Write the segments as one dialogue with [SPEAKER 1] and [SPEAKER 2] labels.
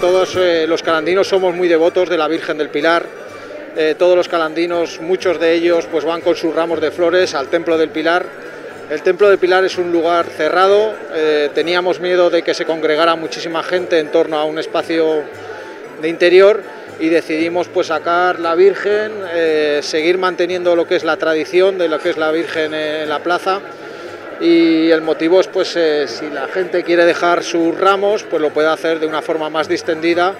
[SPEAKER 1] todos eh, los calandinos somos muy devotos de la Virgen del Pilar. Eh, todos los calandinos, muchos de ellos, pues van con sus ramos de flores al Templo del Pilar. El Templo del Pilar es un lugar cerrado. eh, teníamos miedo de que se congregara muchísima gente en torno a un espacio de interior y decidimos pues sacar la Virgen, seguir manteniendo lo que es la tradición de lo que es la Virgen en la plaza y el motivo es pues eh, si la gente quiere dejar sus ramos pues lo puede hacer de una forma más distendida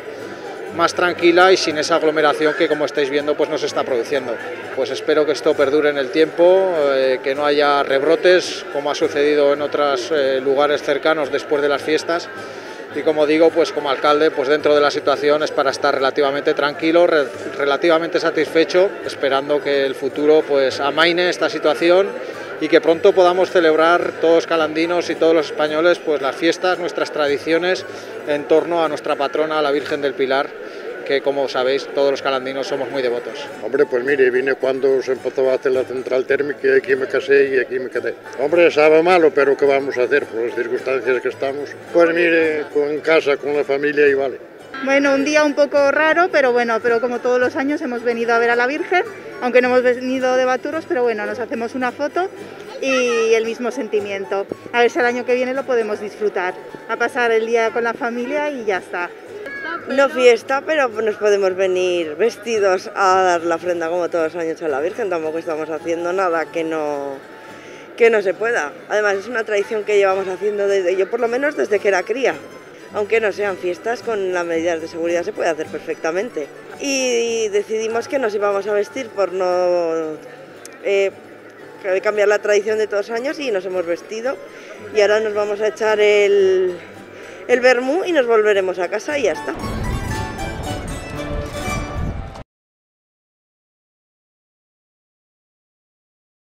[SPEAKER 1] más tranquila y sin esa aglomeración que como estáis viendo pues nos está produciendo. Pues espero que esto perdure en el tiempo eh, que no haya rebrotes como ha sucedido en otros eh, lugares cercanos después de las fiestas. Y como digo, pues como alcalde, pues dentro de la situación es para estar relativamente tranquilo, re- relativamente satisfecho, esperando que el futuro pues amaine esta situación y que pronto podamos celebrar todos calandinos y todos los españoles pues las fiestas, nuestras tradiciones en torno a nuestra patrona, la Virgen del Pilar, que como sabéis todos los calandinos somos muy devotos.
[SPEAKER 2] Hombre, pues mire, vine cuando se empezó a hacer la central térmica y aquí me casé y aquí me quedé. Hombre, sabe malo, pero ¿qué vamos a hacer por las circunstancias que estamos? Pues mire, con- en casa, con la familia y vale.
[SPEAKER 3] Bueno, un día un poco raro, pero bueno, pero como todos los años hemos venido a ver a la Virgen, aunque no hemos venido de Baturos, pero bueno, nos hacemos una foto y el mismo sentimiento. A ver si el año que viene lo podemos disfrutar, a pasar el día con la familia y ya está.
[SPEAKER 4] No fiesta, pero nos podemos venir vestidos a dar la ofrenda como todos los años a la Virgen. Tampoco estamos haciendo nada que no, que no se pueda. Además, es una tradición que llevamos haciendo desde, yo por lo menos desde que era cría. Aunque no sean fiestas, con las medidas de seguridad se puede hacer perfectamente. Y decidimos que nos íbamos a vestir por no eh, cambiar la tradición de todos los años y nos hemos vestido. Y ahora nos vamos a echar el, el vermú y nos volveremos a casa y ya está.